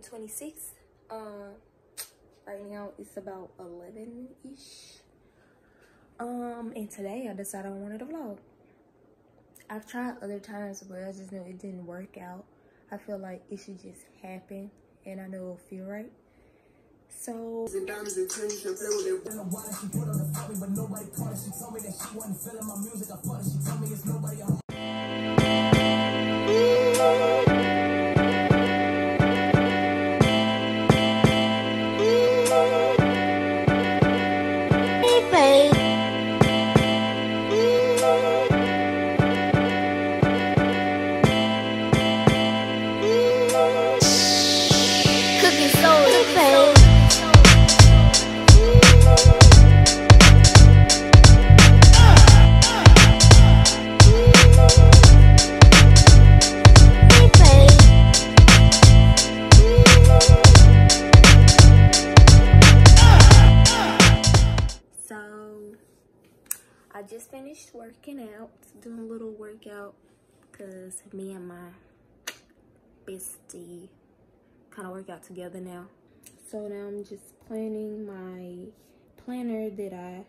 26th. Uh, right now it's about 11-ish. Um, and today I decided I wanted to vlog. I've tried other times, but I just know it didn't work out. I feel like it should just happen, and I know it'll feel right. So. I just finished working out, doing a little workout because me and my bestie kind of work out together now. So now I'm just planning my planner that I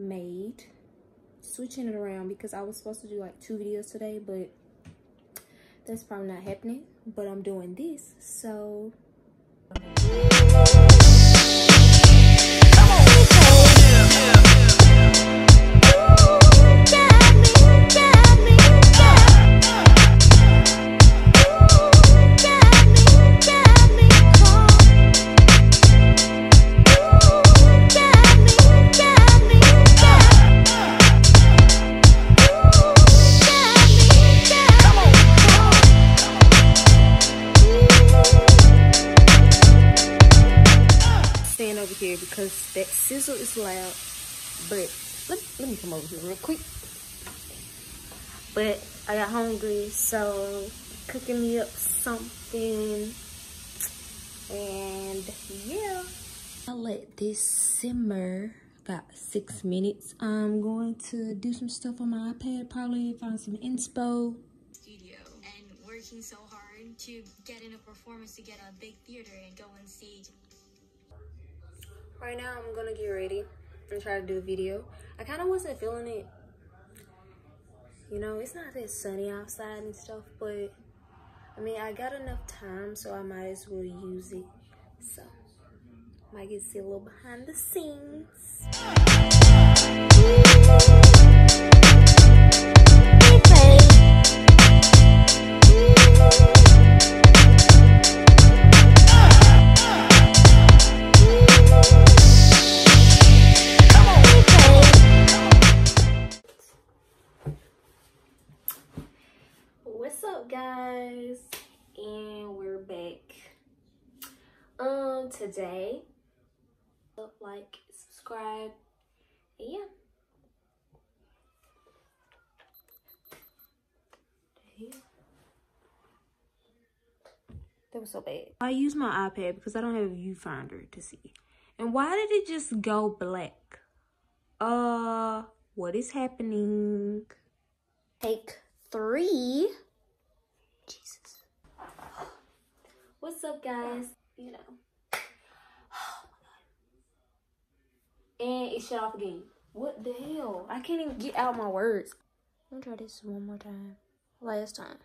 made, switching it around because I was supposed to do like two videos today, but that's probably not happening. But I'm doing this, so because that sizzle is loud. But let, let me come over here real quick. But I got hungry, so cooking me up something. And yeah. I'll let this simmer. Got six minutes. I'm going to do some stuff on my iPad, probably find some inspo. studio and working so hard to get in a performance to get a big theater and go on stage. Right now, I'm gonna get ready and try to do a video. I kind of wasn't feeling it. You know, it's not that sunny outside and stuff, but I mean, I got enough time, so I might as well use it. So, might get to see a little behind the scenes. Guys? And we're back. Um, today, like, subscribe, and yeah. That was so bad. I use my iPad because I don't have a viewfinder to see. And why did it just go black? Uh, what is happening? Take three. Jesus. What's up, guys? You know. Oh. And it shut off again. What the hell? I can't even get out my words. I'm gonna try this one more time. Last time.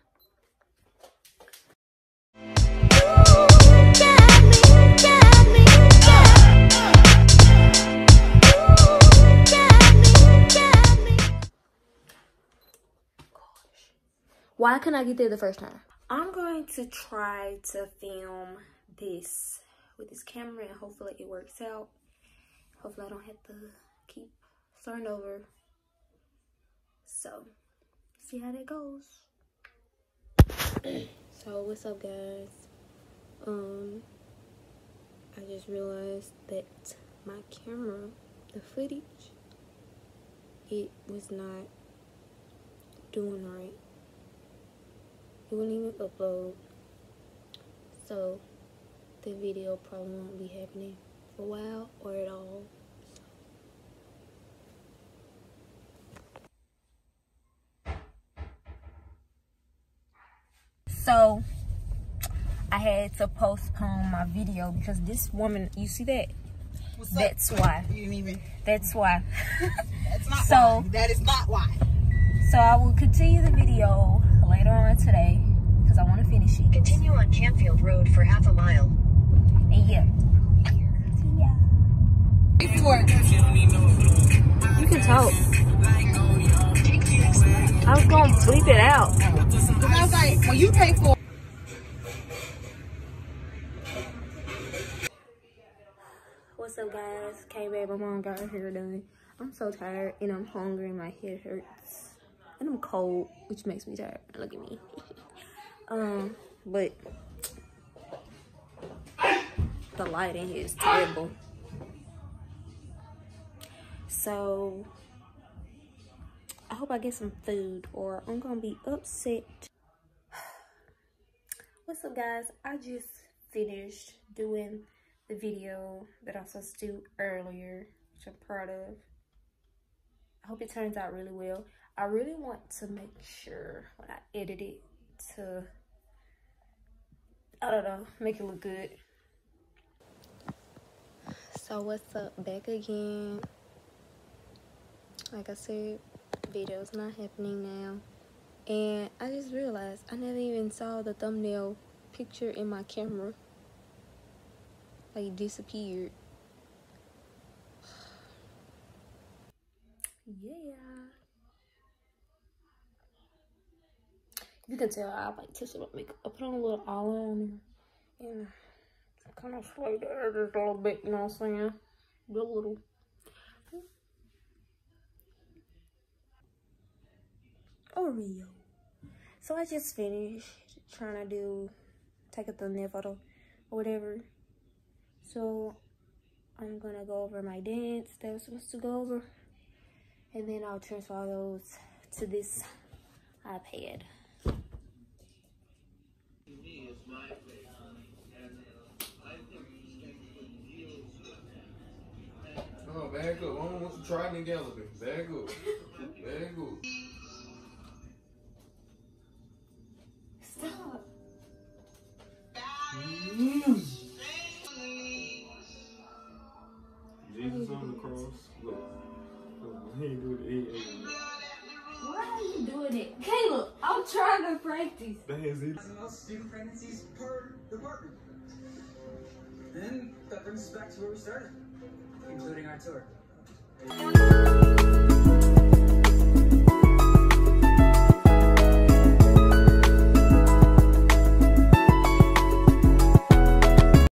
Why couldn't I get there the first time? I'm going to try to film this with this camera and hopefully it works out. Hopefully I don't have to keep starting over. So, see how that goes. so, what's up guys? Um, I just realized that my camera, the footage, it was not doing right it wouldn't even upload so the video probably won't be happening for a while or at all so I had to postpone my video because this woman, you see that? What's That's why. You didn't even. That's why. That's not So- why. That is not why. So I will continue the video later on today because I want to finish it. Continue on Canfield Road for half a mile. And yeah. See ya. Before. You can talk. I was gonna bleep it out. I was like, when you pay for. What's up, guys? Came back. My mom got her hair done. I'm so tired and I'm hungry. My head hurts and I'm cold, which makes me tired. Look at me. um, but the light in here is terrible. So I hope I get some food, or I'm gonna be upset. What's up, guys? I just finished doing the video that I was supposed to do earlier, which I'm proud of. I hope it turns out really well. I really want to make sure when I edit it to, I don't know, make it look good. So what's up? Back again. Like I said, video's not happening now. And I just realized I never even saw the thumbnail picture in my camera like disappeared. yeah. You can tell I like touch up makeup. I put on a little olive on there and kind of slay the edges a little bit, you know what I'm saying? A little. Oreo. So I just finished trying to do take a thumbnail photo or whatever. So I'm gonna go over my dance that I was supposed to go over. And then I'll transfer those to this iPad. No, bag up. I don't want to try and Gallagher. Bag up. Bag up. Stop. Jesus on the cross. Look. Look, He ain't do it. Why are you doing it? I'm trying to practice. That is it. Student pregnancies per department. Then that brings us back to where we started, including our tour.